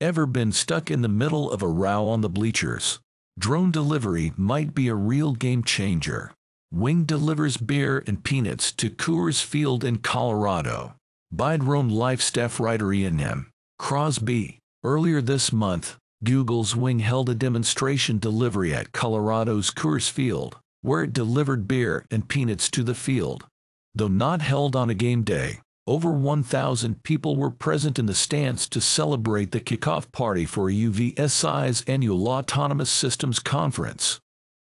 Ever been stuck in the middle of a row on the bleachers? Drone delivery might be a real game changer. Wing delivers beer and peanuts to Coors Field in Colorado. By DroneLife staff writer Ian M. Crosby. Earlier this month, Google's Wing held a demonstration delivery at Colorado's Coors Field, where it delivered beer and peanuts to the field. Though not held on a game day, over 1,000 people were present in the stands to celebrate the kickoff party for AUVSI's annual Autonomous Systems Conference.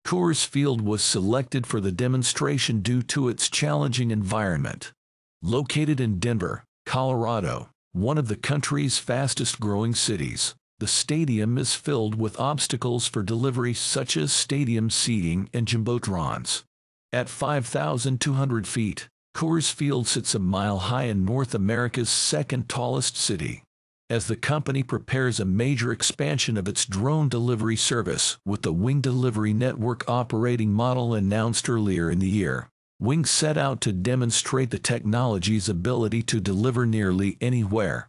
Coors Field was selected for the demonstration due to its challenging environment. Located in Denver, Colorado, one of the country's fastest growing cities, the stadium is filled with obstacles for delivery such as stadium seating and jumbotrons. At 5,200 feet, Coors Field sits a mile high in North America's second tallest city. As the company prepares a major expansion of its drone delivery service with the Wing Delivery Network operating model announced earlier in the year, Wing set out to demonstrate the technology's ability to deliver nearly anywhere.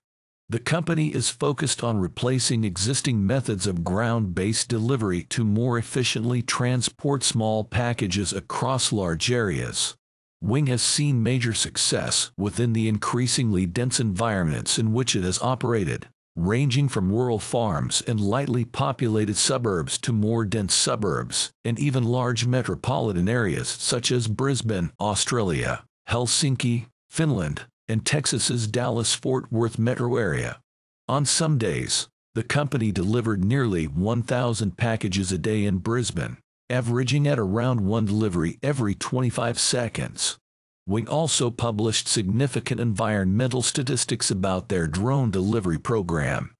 The company is focused on replacing existing methods of ground-based delivery to more efficiently transport small packages across large areas. Wing has seen major success within the increasingly dense environments in which it has operated, ranging from rural farms and lightly populated suburbs to more dense suburbs and even large metropolitan areas such as Brisbane, Australia, Helsinki, Finland, and Texas's Dallas-Fort Worth metro area. On some days, the company delivered nearly 1,000 packages a day in Brisbane, averaging at around one delivery every 25 seconds. Wing also published significant environmental statistics about their drone delivery program.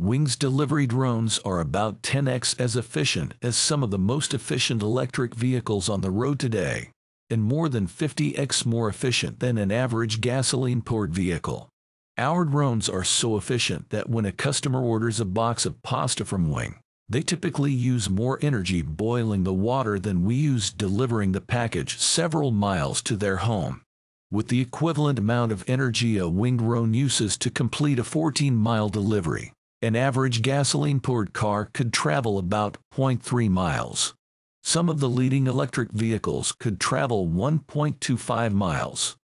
Wing's delivery drones are about 10x as efficient as some of the most efficient electric vehicles on the road today, and more than 50x more efficient than an average gasoline-powered vehicle. Our drones are so efficient that when a customer orders a box of pasta from Wing, they typically use more energy boiling the water than we use delivering the package several miles to their home. With the equivalent amount of energy a winged drone uses to complete a 14-mile delivery, an average gasoline-powered car could travel about 0.3 miles. Some of the leading electric vehicles could travel 1.25 miles.